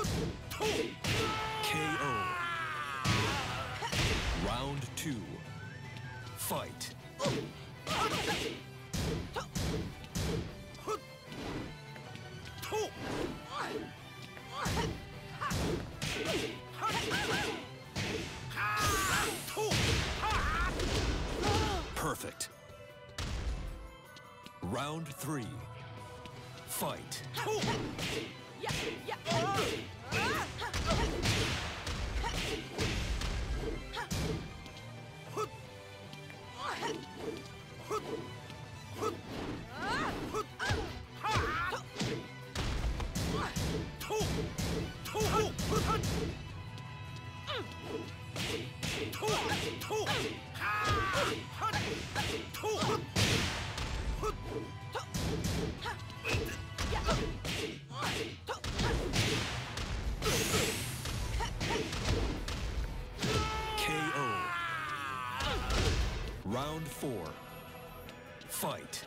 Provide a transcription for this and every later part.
KO. Round two. Fight. Perfect. Round three. Fight. KO. Round four. Fight.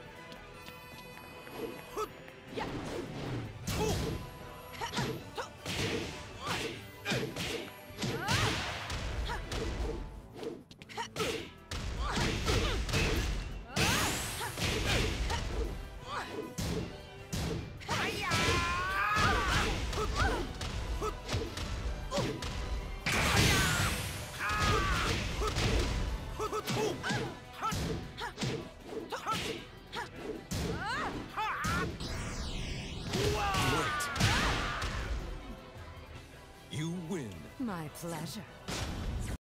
You win. My pleasure.